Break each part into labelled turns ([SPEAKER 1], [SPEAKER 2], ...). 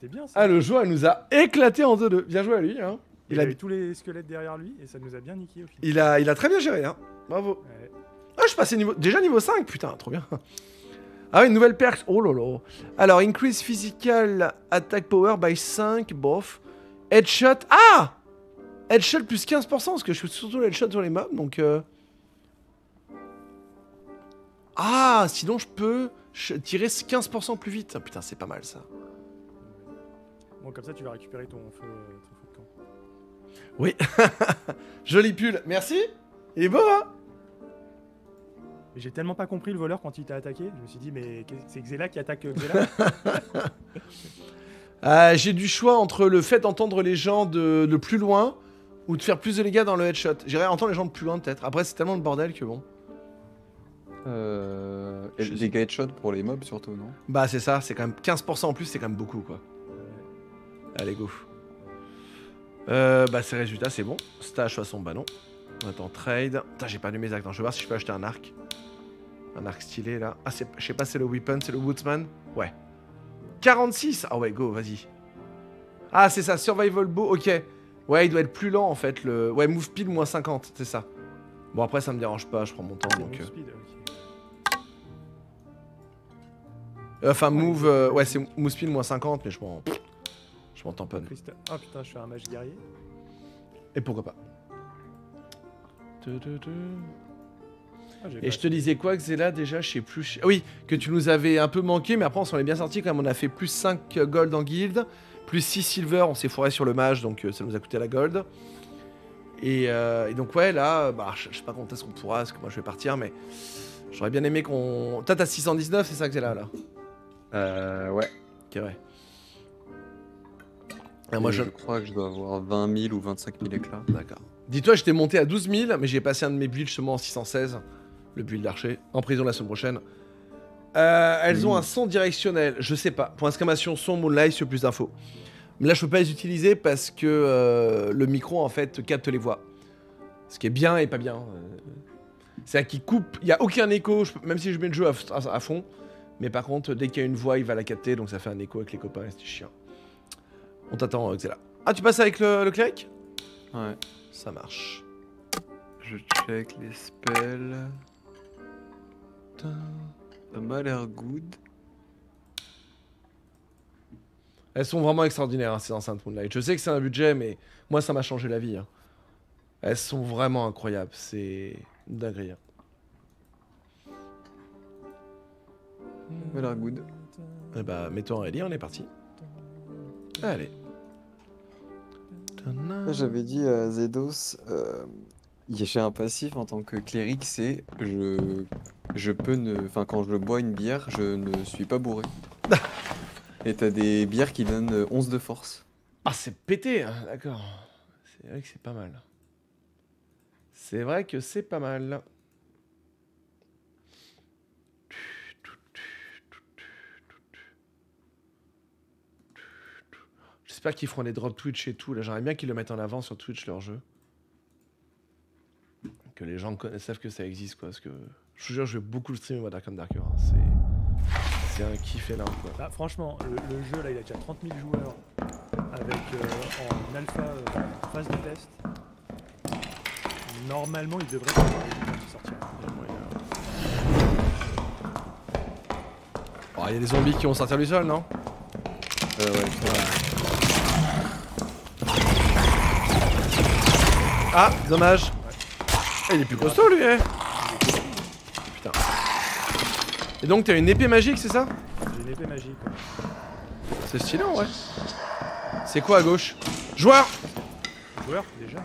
[SPEAKER 1] C'était bien ça.
[SPEAKER 2] Ah, le joueur, il nous a éclaté en 2-2. Bien joué à lui. Hein.
[SPEAKER 1] il,
[SPEAKER 2] il a-
[SPEAKER 1] avait tous les squelettes derrière lui et ça nous a bien niqué au final.
[SPEAKER 2] Il a, il a très bien géré. Hein. Bravo.
[SPEAKER 1] Ouais.
[SPEAKER 2] Ah, je suis passé niveau... déjà niveau 5, putain, trop bien. Ah une nouvelle perk. Oh lolo. Alors, increase physical attack power by 5, bof. Headshot. Ah Headshot plus 15%, parce que je fais surtout le headshot sur les mobs, donc... euh. Ah, sinon je peux tirer 15% plus vite. Putain, c'est pas mal ça.
[SPEAKER 1] Bon, comme ça, tu vas récupérer ton feu, ton feu de camp.
[SPEAKER 2] Oui. Joli pull. Merci. Il est beau, hein
[SPEAKER 1] J'ai tellement pas compris le voleur quand il t'a attaqué. Je me suis dit, mais c'est Xela qui attaque euh, Xela
[SPEAKER 2] Euh, J'ai du choix entre le fait d'entendre les gens de, de plus loin ou de faire plus de dégâts dans le headshot. J'irais entendre les gens de plus loin peut-être. Après c'est tellement le bordel que bon.
[SPEAKER 3] Euh,
[SPEAKER 2] sais.
[SPEAKER 3] guide shots pour les mobs surtout, non?
[SPEAKER 2] Bah c'est ça, c'est quand même 15% en plus, c'est quand même beaucoup quoi. Allez go. Euh, bah ces résultats c'est bon. Stash façon bah non. On attend trade. Putain j'ai pas lu mes actes. Je vais voir si je peux acheter un arc. Un arc stylé là. Ah je sais pas c'est le weapon, c'est le woodsman. Ouais. 46 Ah ouais go vas-y. Ah c'est ça, survival bow, ok. Ouais il doit être plus lent en fait le... Ouais move speed moins 50, c'est ça. Bon après ça me dérange pas, je prends mon temps donc... Euh. Euh, Enfin move... Ouais c'est move speed moins 50 mais je m'en... M'en tamponne.
[SPEAKER 1] Christ- Ah putain, je suis un mage guerrier.
[SPEAKER 2] Et pourquoi pas.
[SPEAKER 1] Ah,
[SPEAKER 2] Et
[SPEAKER 1] pas-
[SPEAKER 2] je te disais quoi, Xela, déjà, je sais plus. Ah Oui, que tu nous avais un peu manqué, mais après, on s'en est bien sorti quand même. On a fait plus 5 gold en guild, plus 6 silver, on s'est foiré sur le mage, donc euh, ça nous a coûté la gold. Et, euh, et donc, ouais, là, bah, je, je sais pas quand est-ce qu'on pourra, parce que moi je vais partir, mais j'aurais bien aimé qu'on. Toi, t'as 619, c'est ça, Xela, là?
[SPEAKER 3] Euh, ouais.
[SPEAKER 2] Ok, ouais. Ah, moi, je.
[SPEAKER 3] je crois que je dois avoir 20 000 ou 25 000 éclats.
[SPEAKER 2] D'accord. Dis-toi, j'étais monté à 12 000, mais j'ai passé un de mes builds justement en 616, le build d'archer, en prison la semaine prochaine. Euh, elles ont un son directionnel, je sais pas. Pour exclamation son, Moonlight, sur plus d'infos. Mais là, je peux pas les utiliser parce que euh, le micro, en fait, capte les voix. Ce qui est bien et pas bien. euh. C'est-à-dire qu'il coupe, il y a aucun écho, je peux- même si je mets le jeu à, à- à fond. Mais par contre, dès qu'il y a une voix, il va la capter, donc ça fait un écho avec les copains et c'est chiant. On t'attend, Xela. Ah, tu passes avec le, le cleric
[SPEAKER 3] Ouais.
[SPEAKER 2] Ça marche.
[SPEAKER 3] Je check les spells. Ça m'a l'air good.
[SPEAKER 2] Elles sont vraiment extraordinaires, hein, ces enceintes Moonlight. Je sais que c'est un budget, mais moi, ça m'a changé la vie. hein. Elles sont vraiment incroyables. C'est une dinguerie. hein.
[SPEAKER 3] Ça m'a l'air good.
[SPEAKER 2] Eh bah, mets-toi en ready, on est parti. Allez.
[SPEAKER 3] J'avais dit à Zedos, euh, j'ai un passif en tant que cléric, c'est je, je peux ne, enfin quand je bois une bière, je ne suis pas bourré. Et t'as des bières qui donnent euh, 11 de force.
[SPEAKER 2] Ah, c'est pété, hein, d'accord. C'est vrai que c'est pas mal. C'est vrai que c'est pas mal. J'espère qu'ils feront des drops Twitch et tout. Là, j'aimerais bien qu'ils le mettent en avant sur Twitch, leur jeu. Que les gens savent que ça existe, quoi. Parce que je vous jure, je vais beaucoup le streamer, moi, Dark and Darker. hein. C'est... c'est un kiff énorme, quoi.
[SPEAKER 1] Là, franchement, le, le jeu, là, il a déjà 30 000 joueurs avec euh, en alpha euh, phase de test. Normalement, il devrait.
[SPEAKER 2] Il moyen. Oh, il y a des zombies qui vont sortir du sol, non?
[SPEAKER 3] Euh, ouais, c'est vrai.
[SPEAKER 2] Ah, dommage. Ah, il est plus costaud, lui, eh Putain. Et donc, t'as une épée magique, c'est ça?
[SPEAKER 1] J'ai une épée magique.
[SPEAKER 2] C'est stylé, en vrai. C'est quoi à gauche? Joueur
[SPEAKER 1] Joueur, déjà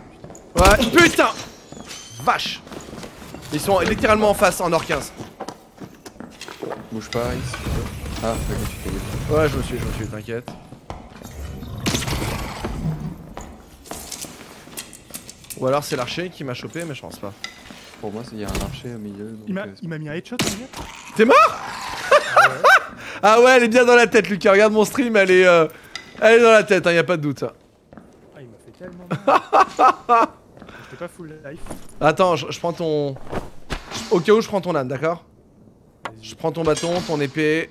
[SPEAKER 1] putain.
[SPEAKER 2] Ouais, putain Vache Ils sont littéralement en face, en or 15.
[SPEAKER 3] Bouge pas, ici. Ah, d'accord, tu fais
[SPEAKER 2] Ouais, je me suis, je me suis, t'inquiète. Ou alors c'est l'archer qui m'a chopé, mais je pense pas.
[SPEAKER 3] Pour moi, il y a un archer au milieu. donc,
[SPEAKER 1] Il m'a
[SPEAKER 3] euh,
[SPEAKER 1] il m'a mis un headshot, gars
[SPEAKER 2] T'es mort Ah ouais, elle est bien dans la tête, Lucas. Regarde mon stream, elle est, euh, elle est dans la tête, hein, y a pas de doute.
[SPEAKER 1] Ah, il m'a fait tellement mal. J'étais pas full life.
[SPEAKER 2] Attends, je, je prends ton. Au cas où, je prends ton âne, d'accord? Je prends ton bâton, ton épée.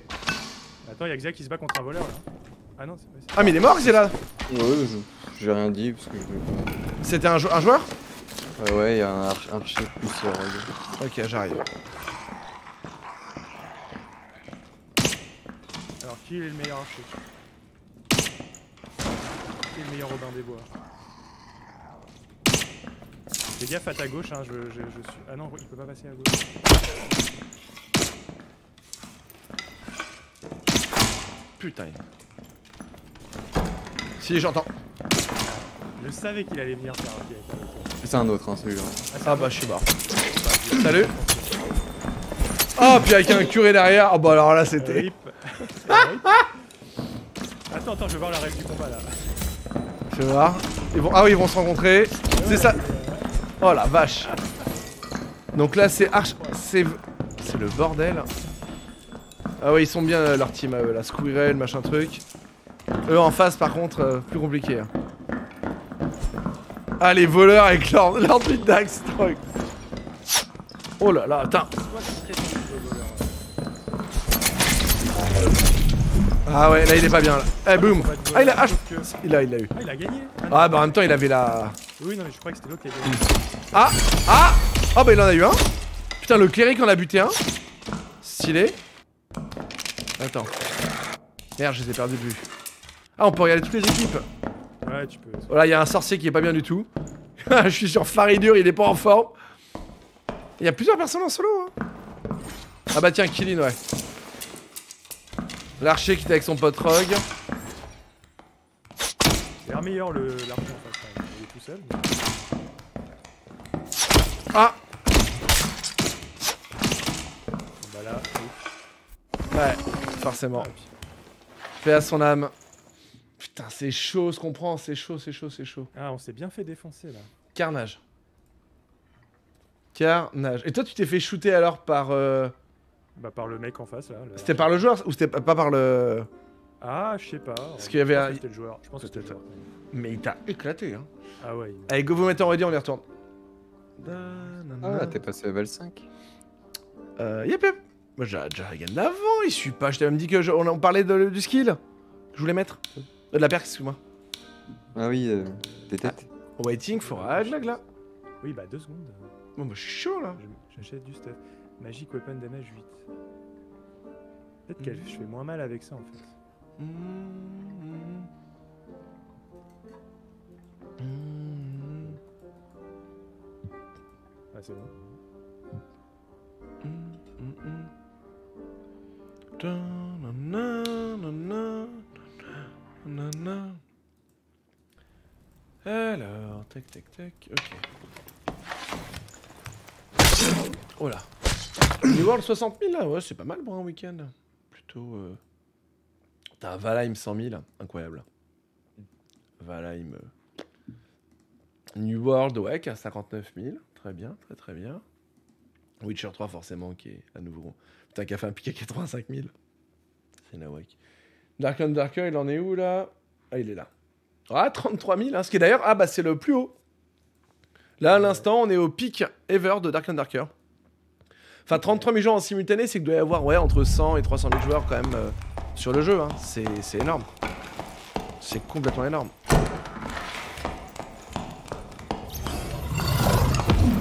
[SPEAKER 1] Attends, il y a Xia qui se bat contre un voleur là. Ah non, c'est pas ça.
[SPEAKER 2] Ah, mais il est mort, c'est là
[SPEAKER 3] Ouais, je- j'ai rien dit parce que je voulais pas.
[SPEAKER 2] C'était un, un joueur?
[SPEAKER 3] Ouais, ouais, il y a un arch- archer plus euh.
[SPEAKER 2] Ok, j'arrive.
[SPEAKER 1] Alors, qui est le meilleur archer? Qui est le meilleur Robin des Bois? Fais gaffe à ta gauche, hein, je, je, je suis... Ah non, il peut pas passer à gauche.
[SPEAKER 2] Putain. Si, j'entends.
[SPEAKER 1] Je savais qu'il allait venir faire un.
[SPEAKER 3] C'est un autre, hein, celui-là.
[SPEAKER 2] Ah bah, je suis mort.
[SPEAKER 1] Bah,
[SPEAKER 2] Salut. Oh, puis avec un curé derrière. Oh, bah alors là, c'était.
[SPEAKER 1] Attends, attends, je vais voir la règle du combat là.
[SPEAKER 2] Je vais voir. Ils vont... Ah oui, ils vont se rencontrer. C'est ça. Oh la vache. Donc là, c'est arch. C'est. C'est le bordel. Ah ouais, ils sont bien euh, leur team à eux, la Squirrel, machin truc. Eux en face, par contre, euh, plus compliqué. hein. Ah, les voleurs avec leur, leur truc d'axe, truc. Oh là là, attends. Ah ouais, là il est pas bien là. Eh boum. Ah, il a. Ah, je- il a, il l'a eu.
[SPEAKER 1] Ah, il a gagné Ah.
[SPEAKER 2] Ah bah en même temps, il avait la.
[SPEAKER 1] Oui, non, mais je croyais que c'était l'autre qui a gagné.
[SPEAKER 2] Ah Ah Ah bah il en a eu un Putain le cléric en a buté un Stylé Attends Merde je les ai perdus de vue Ah on peut regarder toutes les équipes
[SPEAKER 1] Ouais, tu peux.
[SPEAKER 2] Voilà il y a un sorcier qui est pas bien du tout Je suis sur Faridur il est pas en forme Il y a plusieurs personnes en solo hein. Ah bah tiens Killin ouais L'archer qui était avec son pote Rogue
[SPEAKER 1] l'air meilleur le l'archer en face. Il est tout seul. mais-
[SPEAKER 2] Ah
[SPEAKER 1] Bah là, oui.
[SPEAKER 2] Ouais forcément
[SPEAKER 1] Ah,
[SPEAKER 2] Fait à son âme Putain c'est chaud ce qu'on prend c'est chaud c'est chaud c'est chaud
[SPEAKER 1] Ah, on s'est bien fait défoncer là.
[SPEAKER 2] Carnage. Carnage. Et toi, tu t'es fait shooter alors par. euh,
[SPEAKER 1] Bah par le mec en face là. le-
[SPEAKER 2] C'était par le joueur ou c'était pas pas par le.
[SPEAKER 1] Ah, je sais pas.
[SPEAKER 2] Parce qu'il y avait
[SPEAKER 1] Je pense
[SPEAKER 2] un-
[SPEAKER 1] que C'était le joueur. Je pense que c'était le joueur.
[SPEAKER 2] Mais il t'a éclaté, hein.
[SPEAKER 1] Ah ouais. il-
[SPEAKER 2] Allez, go vous mettez en ready, on y retourne.
[SPEAKER 3] Ah, t'es passé level 5.
[SPEAKER 2] Euh, yep, yep. Moi, j'ai déjà gagné d'avant, il suit pas. Je t'avais même dit que je- on, on parlait de- du skill. que Je voulais mettre. Euh, de la perque, excuse-moi.
[SPEAKER 3] Ah oui, euh, des têtes.
[SPEAKER 2] Waiting for a glag là.
[SPEAKER 1] Oui, bah deux secondes.
[SPEAKER 2] Bon, bah, je suis chaud là.
[SPEAKER 1] J'achète du stuff. Magic Weapon Damage 8. Peut-être que je fais moins mal avec ça en fait.
[SPEAKER 2] Mm, mm,
[SPEAKER 1] Ah, c'est bon.
[SPEAKER 2] Tac, tac, ok. Oh là. New World 60 000 là, ouais, c'est pas mal pour un week-end. Plutôt. Euh... T'as Valheim 100 000, incroyable. Valheim. euh, New World, ouais, qui a 59 000, très bien, très très bien. Witcher 3, forcément, qui est à nouveau. Putain, qui a un pic à 85 000. C'est Nawak. Dark Darker, il en est où là? Ah, il est là. Ah, 33 000, hein, ce qui est d'ailleurs. Ah, bah, c'est le plus haut. Là, à l'instant, on est au pic ever de Dark Darker. Enfin, 33 000 joueurs en simultané, c'est qu'il doit y avoir ouais, entre 100 et 300 000 joueurs quand même euh, sur le jeu. Hein. C'est énorme. C'est complètement énorme.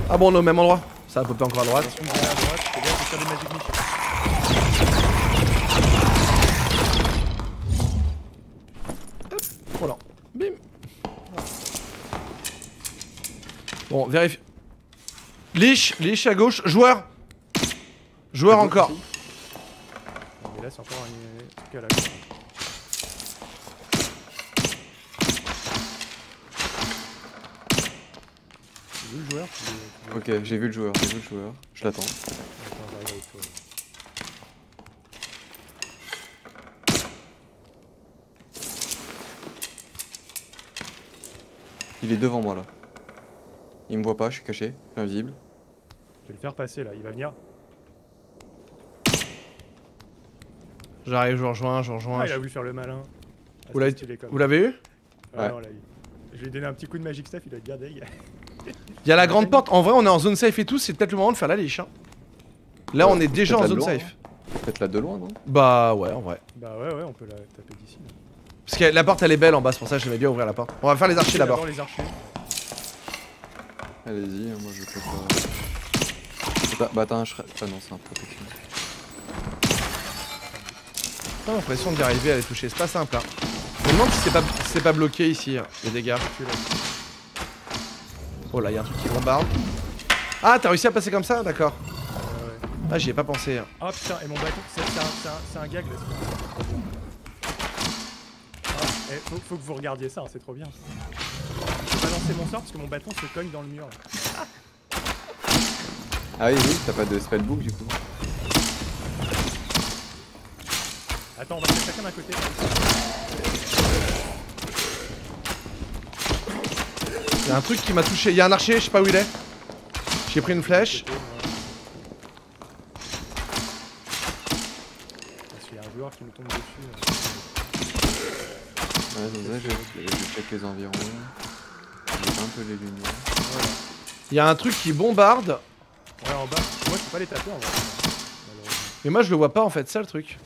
[SPEAKER 2] Ah bon, on est au même endroit Ça peut pas encore à droite.
[SPEAKER 1] Attention, derrière à droite, fais gaffe, c'est sur des Magic Missile.
[SPEAKER 2] Voilà. Bim. Bon, vérifie. Lich, Lich à gauche, joueur. Joueur
[SPEAKER 3] À
[SPEAKER 2] encore.
[SPEAKER 3] aussi
[SPEAKER 1] Non, Mais là, c'est encore un truc à la con. Tu veux le joueur
[SPEAKER 3] Ok, j'ai vu le joueur, j'ai vu le joueur. Je l'attends. Il est devant moi là. Il me voit pas, je suis caché, invisible.
[SPEAKER 1] Je vais le faire passer là, il va venir.
[SPEAKER 2] J'arrive, je vous rejoins, je vous rejoins.
[SPEAKER 1] Ah, il a voulu faire le malin. Ah,
[SPEAKER 2] Vous l'avez- eu
[SPEAKER 1] Ah,
[SPEAKER 3] Ouais.
[SPEAKER 1] on l'a eu. Je lui ai donné un petit coup de Magic Staff, il a gardé.
[SPEAKER 2] Il y a la grande porte. En vrai, on est en zone safe et tout. C'est peut-être le moment de faire la liche. hein. Là,
[SPEAKER 3] Ouais,
[SPEAKER 2] on est déjà en zone
[SPEAKER 3] loin,
[SPEAKER 2] safe.
[SPEAKER 3] Peut-être là de loin, non?
[SPEAKER 2] Bah ouais, en vrai.
[SPEAKER 1] bah ouais, ouais, on peut la taper d'ici. là.
[SPEAKER 2] Parce que la porte elle est belle en bas, c'est pour ça que j'aimais bien ouvrir la porte. On va faire les archers d'abord.
[SPEAKER 1] les archers.
[SPEAKER 3] Allez-y, hein, moi je peux pas. Bah, bah t'as un shred. Ah non, c'est un protection.
[SPEAKER 2] J'ai l'impression d'y arriver à les toucher, c'est pas simple. Hein. Je me demande si c'est pas, si c'est pas bloqué ici, hein, les dégâts. Oh là, y'a un truc qui bombarde. Ah, t'as réussi à passer comme ça? D'accord. Ah, j'y ai pas pensé. hein.
[SPEAKER 1] Ah putain, et mon bâton, c'est un, gag là. Ah, eh, faut, faut que vous regardiez ça, hein, c'est trop bien. Lancer mon sort parce que mon bâton se cogne dans le mur. là.
[SPEAKER 3] Ah oui, oui, t'as pas de spellbook du coup.
[SPEAKER 1] Attends, on va faire chacun d'un côté.
[SPEAKER 2] Y'a un truc qui m'a touché. Y'a un archer, je sais pas où il est. J'ai pris une flèche.
[SPEAKER 1] Parce qu'il y a un joueur qui me tombe dessus.
[SPEAKER 3] Ouais, c'est ça, je, je check les environs. Je vois un peu les lumières.
[SPEAKER 1] Voilà.
[SPEAKER 2] Y'a un truc qui bombarde.
[SPEAKER 1] Ouais, en bas. Moi, je peux pas les taper en vrai.
[SPEAKER 2] Mais moi, je le vois pas en fait, c'est ça le truc.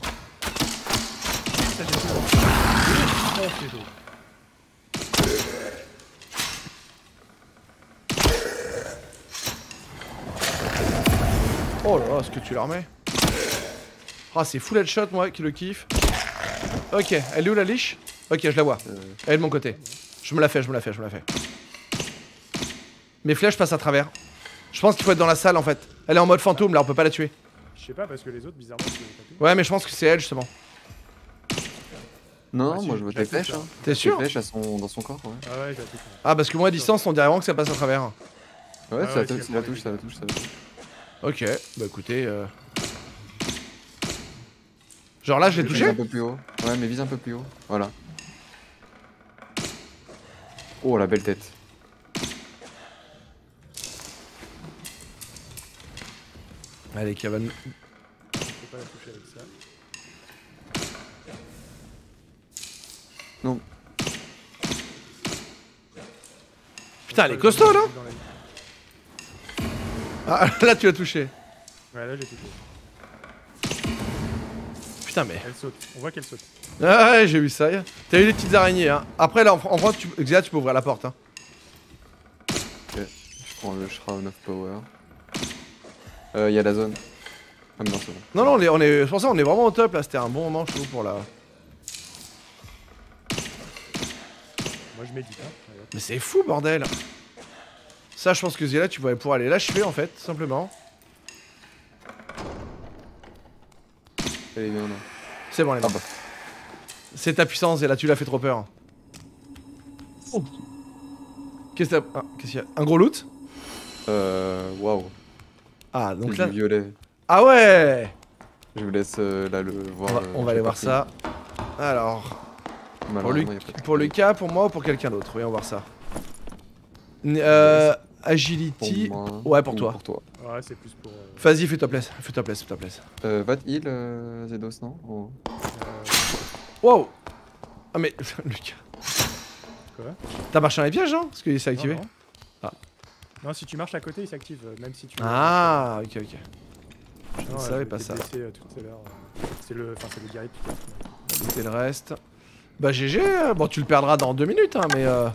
[SPEAKER 1] Oh,
[SPEAKER 2] là là, ce que tu la remets. Ah, c'est full headshot, moi, qui le kiffe. Ok, elle est où la liche? Ok, je la vois.
[SPEAKER 3] Euh,
[SPEAKER 2] Elle est de mon côté. Je me la fais, je me la fais, je me la fais. Mes flèches passent à travers. Je pense qu'il faut être dans la salle en fait. Elle est en mode fantôme là, on peut pas la tuer.
[SPEAKER 1] Je sais pas parce que les autres, bizarrement, les.
[SPEAKER 2] Ouais, mais je pense que c'est elle justement.
[SPEAKER 3] Non,
[SPEAKER 1] Ah, si,
[SPEAKER 3] moi je vois
[SPEAKER 1] j'ai
[SPEAKER 3] tes flèches. Hein.
[SPEAKER 2] T'es
[SPEAKER 3] Tes
[SPEAKER 2] sûr
[SPEAKER 3] flèches elles sont dans son corps, ouais.
[SPEAKER 1] Ah ouais.
[SPEAKER 2] Ah, parce que moi à distance, on dirait vraiment que ça passe à travers.
[SPEAKER 3] Ouais,
[SPEAKER 1] Ah
[SPEAKER 3] ça,
[SPEAKER 1] ouais,
[SPEAKER 3] la touche, ça la touche, ça la touche, ça la touche.
[SPEAKER 2] Ok, bah écoutez. euh, Genre là, je l'ai
[SPEAKER 3] Vise
[SPEAKER 2] touché
[SPEAKER 3] un peu plus haut. Ouais, mais vise un peu plus haut. Voilà. Oh la belle tête.
[SPEAKER 2] Allez, Kevin.
[SPEAKER 1] Je peux pas la toucher avec ça.
[SPEAKER 3] Non.
[SPEAKER 2] Putain, elle est costaud là. Ah, là tu l'as touché.
[SPEAKER 1] Ouais, là j'ai touché.
[SPEAKER 2] Putain, mais.
[SPEAKER 1] Elle saute. On voit qu'elle saute.
[SPEAKER 2] Ah ouais, j'ai vu ça. T'as eu des petites araignées, hein. Après, là, en, en vrai, tu... Xia, tu peux ouvrir la porte, hein.
[SPEAKER 3] Je prends le Shroud of Power. Euh, y a la zone. Ah mais non, c'est bon.
[SPEAKER 2] Non, non, on est, on est, c'est pour ça on est vraiment au top là. C'était un bon moment, je trouve, pour la.
[SPEAKER 1] Moi je médite. Hein.
[SPEAKER 2] Mais c'est fou, bordel. Ça, je pense que Zia, tu vas pouvoir aller l'achever en fait, tout simplement. C'est bon, est
[SPEAKER 3] Ah
[SPEAKER 2] morte.
[SPEAKER 3] bah.
[SPEAKER 2] C'est ta puissance, et là, tu l'as fait trop peur. Oh. Qu'est-ce que t'as. Ah, qu'est-ce qu'il y a? Un gros loot?
[SPEAKER 3] Euh. Waouh.
[SPEAKER 2] Ah, donc là.
[SPEAKER 3] violet.
[SPEAKER 2] Ah ouais
[SPEAKER 3] Je vous laisse euh, là le voir.
[SPEAKER 2] On va,
[SPEAKER 3] euh,
[SPEAKER 2] on va
[SPEAKER 3] j'ai
[SPEAKER 2] aller voir ça. Alors, pour, Luc, pour. Lucas, pour moi ou pour quelqu'un d'autre? Voyons voir ça. Euh, agility.
[SPEAKER 3] Pour moi
[SPEAKER 2] Ouais, pour
[SPEAKER 3] ou
[SPEAKER 2] toi.
[SPEAKER 3] Pour toi.
[SPEAKER 1] Ouais, c'est plus pour. euh,
[SPEAKER 2] Vas-y, fais-toi plaisir. Fais-toi plaisir, fais-toi plaisir.
[SPEAKER 3] Euh, va te heal, euh, Zedos, non? Oh.
[SPEAKER 1] euh,
[SPEAKER 2] Wow Ah, mais. Lucas.
[SPEAKER 1] Quoi?
[SPEAKER 2] T'as marché dans les pièges, hein? Parce qu'il s'est activé
[SPEAKER 1] Non, non.
[SPEAKER 2] Ah.
[SPEAKER 1] Non, si tu marches à côté, il s'active, euh, même si tu.
[SPEAKER 2] Ah, ok, ok. Je
[SPEAKER 1] Non,
[SPEAKER 2] ne savais
[SPEAKER 1] je
[SPEAKER 2] pas ça.
[SPEAKER 1] euh, euh, C'est le, enfin, c'est le guerrier de Peter.
[SPEAKER 2] On va looter le reste. Bah, GG. Bon, tu le perdras dans deux minutes, hein, mais. Euh...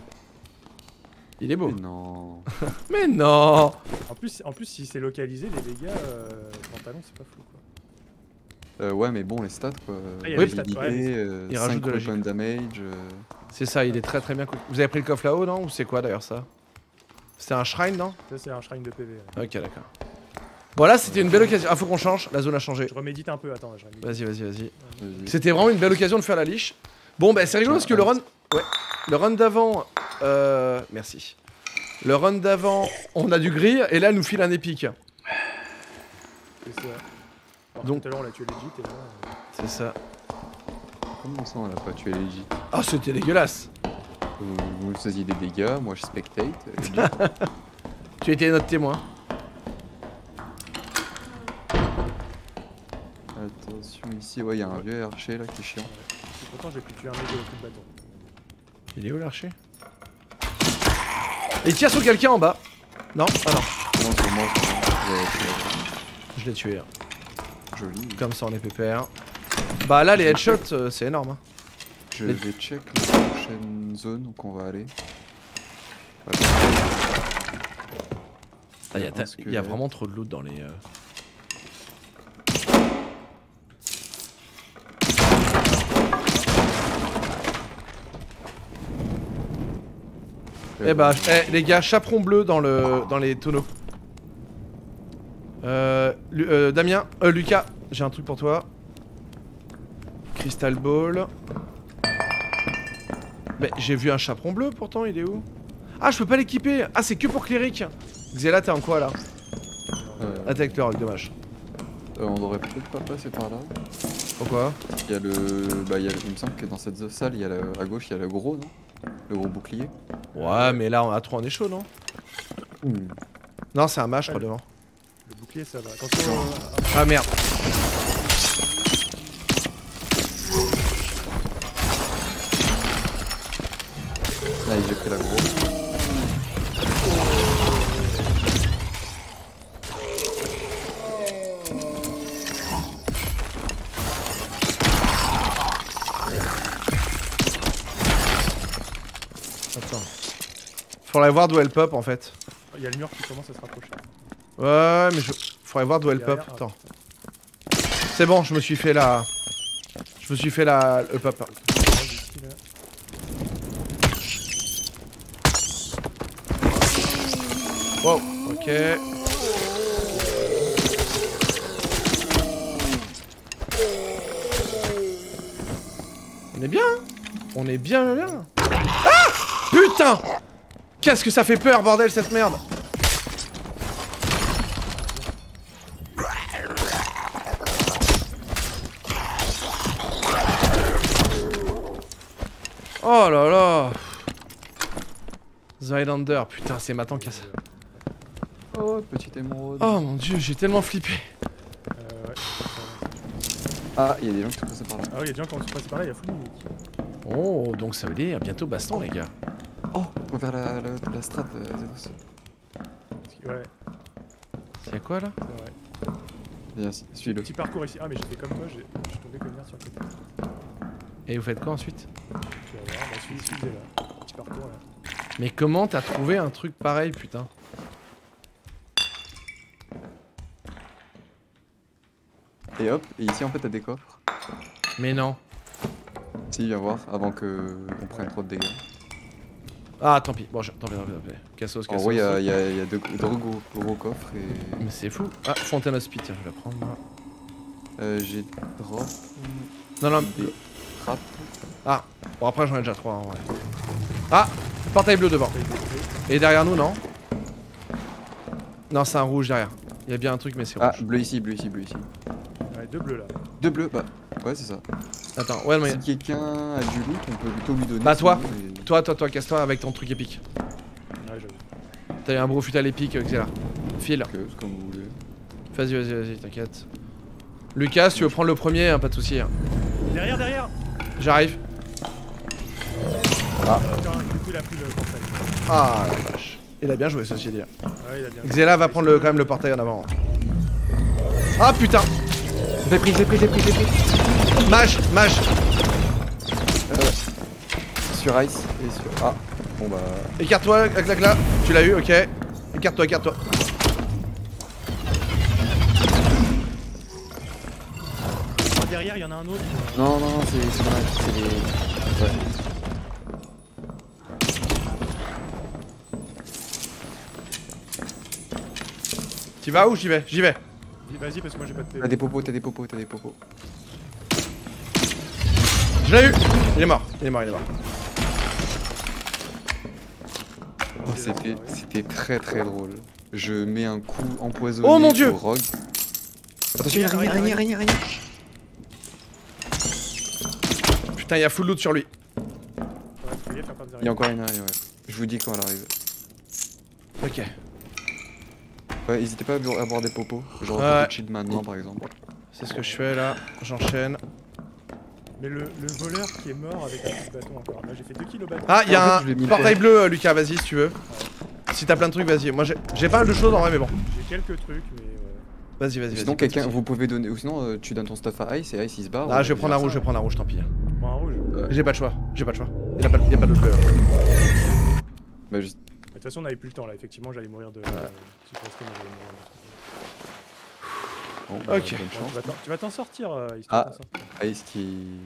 [SPEAKER 2] Il est beau.
[SPEAKER 3] Mais non.
[SPEAKER 2] Mais non
[SPEAKER 1] En plus, en plus, si c'est localisé, les dégâts, euh, pantalon, c'est pas fou quoi.
[SPEAKER 3] Euh, ouais, mais bon, les stats quoi.
[SPEAKER 1] Ah, il a
[SPEAKER 2] les
[SPEAKER 1] stats, ouais,
[SPEAKER 3] euh,
[SPEAKER 2] Il
[SPEAKER 3] 5
[SPEAKER 2] rajoute de la
[SPEAKER 3] damage. euh,
[SPEAKER 2] C'est ça, il est très très bien. cool. Vous avez pris le coffre là-haut, non? Ou c'est quoi d'ailleurs ça? C'était un shrine, non
[SPEAKER 1] Ça, c'est un shrine de PV. ouais.
[SPEAKER 2] Ok, d'accord. Voilà, c'était une belle occasion. Ah, faut qu'on change. La zone a changé.
[SPEAKER 1] Je remédite un peu, attends, je remédite.
[SPEAKER 2] Vas-y, vas-y, vas-y. C'était vraiment une belle occasion de faire la liche. Bon, bah c'est rigolo parce que le run. Ouais. Le run d'avant. Euh. Merci. Le run d'avant, on a du gris et là, elle nous file un épique.
[SPEAKER 1] C'est ça. Alors,
[SPEAKER 2] Donc-
[SPEAKER 1] Tout à l'heure, on l'a tué legit et là. euh,
[SPEAKER 2] C'est ça.
[SPEAKER 3] Comment ça, on a pas tué Legit?
[SPEAKER 2] Ah, c'était dégueulasse.
[SPEAKER 3] Vous, vous faisiez des dégâts, moi je spectate. Legit.
[SPEAKER 2] Tu étais notre témoin.
[SPEAKER 3] Attention, ici, ouais, il y a un vieux archer là qui est chiant.
[SPEAKER 1] content, j'ai pu tuer un mec de coup de bâton.
[SPEAKER 2] Il est où l'archer? Et il tire sur quelqu'un en bas. Non Ah non.
[SPEAKER 3] Non, sur moi, c'est
[SPEAKER 2] Je l'ai tué. hein.
[SPEAKER 3] Joli.
[SPEAKER 2] Comme ça, on est pépère. Bah là, les headshots, euh, c'est énorme. hein.
[SPEAKER 3] Je vais check la prochaine zone où on va aller. Ouais,
[SPEAKER 2] Ah, il y a,
[SPEAKER 3] Je
[SPEAKER 2] ta-
[SPEAKER 3] pense que-
[SPEAKER 2] il y a vraiment trop de loot dans les. euh, Eh bah, eh, les gars, chaperon bleu dans, le, dans les tonneaux. Euh, Lu- euh, Damien, euh, Lucas, j'ai un truc pour toi. Crystal Ball. Mais j'ai vu un chaperon bleu pourtant, il est où? Ah, je peux pas l'équiper Ah, c'est que pour cléric Xela, t'es en quoi là?
[SPEAKER 3] Euh,
[SPEAKER 2] Attaque le rock, dommage.
[SPEAKER 3] euh, on aurait peut-être pas passé par là.
[SPEAKER 2] Pourquoi?
[SPEAKER 3] Il y a le. Bah, il, y a... il me semble que dans cette salle, il y a le- à gauche, il y a le gros, non? Le gros bouclier.
[SPEAKER 2] Ouais, mais là, on a trop, on est chaud, non? Non, c'est un mage, je crois, devant.
[SPEAKER 1] Le bouclier, ça va. Attention. euh,
[SPEAKER 2] Ah merde
[SPEAKER 3] Là, j'ai pris la grosse.
[SPEAKER 2] Attends. Faudrait voir d'où elle pop en fait.
[SPEAKER 1] Il y a le mur qui commence à se rapprocher.
[SPEAKER 2] Ouais, mais je... faudrait voir d'où elle pop.
[SPEAKER 1] Ah,
[SPEAKER 2] Attends. C'est bon, je me suis fait la. Je me suis fait la. Le pop. On est bien hein? On est bien bien Ah! Putain! Qu'est-ce que ça fait peur, bordel, cette merde! Oh là là! Highlander, putain, c'est ma tank à ça.
[SPEAKER 3] Oh, petite émeraude.
[SPEAKER 2] Oh mon dieu, j'ai tellement flippé.
[SPEAKER 1] Euh, ouais.
[SPEAKER 3] Ah, il y a des gens qui sont passés par là.
[SPEAKER 1] Ah oui, il y a des gens qui ont passé par là, il y a full mimique.
[SPEAKER 2] Oh, donc ça veut dire bientôt baston, les gars.
[SPEAKER 3] Oh, on va vers la, la, la strat, euh, Zenos.
[SPEAKER 1] Parce que- Ouais,
[SPEAKER 2] Y'a quoi là
[SPEAKER 1] c'est vrai.
[SPEAKER 3] Viens, suis-le.
[SPEAKER 1] Petit parcours ici. Ah, mais j'étais comme toi, j'ai- je suis tombé comme merde sur le côté.
[SPEAKER 2] Et vous faites quoi ensuite
[SPEAKER 1] Tu vas voir, bah, il là. Petit parcours là.
[SPEAKER 2] Mais comment t'as trouvé un truc pareil, putain?
[SPEAKER 3] Et hop, et ici en fait t'as des coffres.
[SPEAKER 2] Mais non.
[SPEAKER 3] Si, viens voir, avant que on prenne trop de dégâts.
[SPEAKER 2] Ah, tant pis. Bon, je... tant pis, tant pis, tant pis. Cassos,
[SPEAKER 3] En gros, il y a, il y a- il y a deux, deux gros, gros coffres et
[SPEAKER 2] Mais c'est fou. Ah, Fontaine Hospice, tiens, je vais la prendre.
[SPEAKER 3] euh, j'ai drop,
[SPEAKER 2] Non, non.
[SPEAKER 3] des trappes.
[SPEAKER 2] Ah, bon, après j'en ai déjà trois en vrai. Ah, portail bleu devant. Et derrière nous, non? Non, c'est un rouge derrière. Il y a bien un truc, mais c'est
[SPEAKER 3] Ah,
[SPEAKER 2] rouge.
[SPEAKER 3] bleu ici, bleu ici, bleu ici.
[SPEAKER 1] Deux bleus là.
[SPEAKER 3] Deux bleus, bah ouais, c'est ça.
[SPEAKER 2] Attends, ouais, mais.
[SPEAKER 3] Si quelqu'un a du loot, on peut plutôt lui donner.
[SPEAKER 2] Bah, toi.
[SPEAKER 3] et-
[SPEAKER 2] Toi, toi, toi, casse-toi avec ton truc épique.
[SPEAKER 1] Ouais, j'avoue.
[SPEAKER 2] T'as eu un gros futal épique, euh, Xela. File.
[SPEAKER 3] comme vous voulez.
[SPEAKER 2] Vas-y, vas-y, vas-y, t'inquiète. Lucas, si tu veux prendre le premier, hein, pas de soucis. hein.
[SPEAKER 1] Derrière, derrière
[SPEAKER 2] J'arrive.
[SPEAKER 1] Putain, Du coup, il a pris le portail.
[SPEAKER 2] Ah la vache. Il a bien joué, ceci dit.
[SPEAKER 1] Ouais, il a bien.
[SPEAKER 2] Xela va prendre le, quand même le portail en avant. Ah putain
[SPEAKER 3] J'ai pris, j'ai pris, j'ai pris, j'ai pris.
[SPEAKER 2] Mage, mage
[SPEAKER 3] Sur Ice et sur. Ah, bon bah.
[SPEAKER 2] Écarte-toi, clac, clac, clac. Tu l'as eu, ok. Écarte-toi, écarte-toi.
[SPEAKER 1] Derrière, il y en a un autre.
[SPEAKER 3] Non, non, non, c'est c'est dommage, c'est les. Ouais.
[SPEAKER 2] Tu vas où J'y vais, j'y vais.
[SPEAKER 1] Vas-y, parce que moi j'ai pas de PV.
[SPEAKER 3] T'as des popos, t'as des popos, t'as des popos.
[SPEAKER 2] Je l'ai eu Il est mort, il est mort, il est mort.
[SPEAKER 3] Oh, c'était c'était très très drôle. Je mets un coup empoisonné
[SPEAKER 2] Oh mon Dieu
[SPEAKER 3] au rogue. Attention,
[SPEAKER 1] Araignée,
[SPEAKER 3] araignée, araignée, araignée.
[SPEAKER 2] Putain, il y a full loot sur lui.
[SPEAKER 3] Il y a encore une araignée, ouais. Je vous dis quand elle arrive.
[SPEAKER 2] Ok.
[SPEAKER 3] Ouais, n'hésitez pas à bo- à boire des popos. Genre
[SPEAKER 2] Ouais.
[SPEAKER 3] ouais. cheat maintenant par exemple.
[SPEAKER 2] C'est ce que je fais là. J'enchaîne.
[SPEAKER 1] Mais le, le voleur qui est mort avec un petit bâton encore. Là, j'ai fait 2 kilos bâton.
[SPEAKER 2] Ah, il y
[SPEAKER 3] En
[SPEAKER 2] a
[SPEAKER 3] fait,
[SPEAKER 2] un portail
[SPEAKER 3] le
[SPEAKER 2] bleu, euh, Lucas, vas-y si tu veux. Si t'as plein de trucs, vas-y. Moi j'ai j'ai pas mal de choses en vrai, mais bon.
[SPEAKER 1] J'ai quelques trucs, mais. euh,
[SPEAKER 2] Vas-y, vas-y, vas-y.
[SPEAKER 3] Sinon
[SPEAKER 2] de
[SPEAKER 3] quelqu'un, vous pouvez donner, ou sinon euh, tu donnes ton stuff à Ice et Ice il se barre.
[SPEAKER 2] Ah, je vais prendre un rouge, je vais prendre un rouge, tant pis.
[SPEAKER 1] je prends un rouge.
[SPEAKER 2] J'ai pas de choix, j'ai pas de choix. Il y a pas, y a pas d'autre.
[SPEAKER 3] Bah, juste-
[SPEAKER 1] De toute façon, on avait plus le temps là. Effectivement, j'allais mourir de. si je restais, moi, j'allais mourir de-
[SPEAKER 3] bon, bah,
[SPEAKER 2] Ok.
[SPEAKER 1] Bon, tu vas t'en- sortir, euh, histoire
[SPEAKER 3] Ah.
[SPEAKER 1] sortir.
[SPEAKER 3] Ah, est-ce qu'il.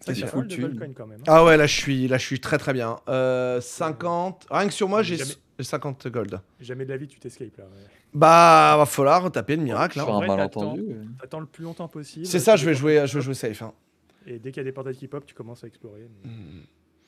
[SPEAKER 1] Ça,
[SPEAKER 3] full
[SPEAKER 1] de quand même. hein.
[SPEAKER 2] Ah ouais, là je suis, là je suis très très bien. Euh, 50. Rien que sur moi, j'ai
[SPEAKER 1] Jamais-
[SPEAKER 2] 50 gold.
[SPEAKER 1] Jamais de la vie, tu t'escapes là. ouais.
[SPEAKER 2] Bah, va falloir taper le miracle. hein.
[SPEAKER 3] Sur
[SPEAKER 1] En
[SPEAKER 3] un
[SPEAKER 1] vrai,
[SPEAKER 3] malentendu. euh.
[SPEAKER 1] T'attends le plus longtemps possible.
[SPEAKER 2] C'est ça, je vais jouer, je vais jouer safe. hein.
[SPEAKER 1] Et dès qu'il y a des portails qui pop, tu commences à explorer. mais-
[SPEAKER 2] Hmm.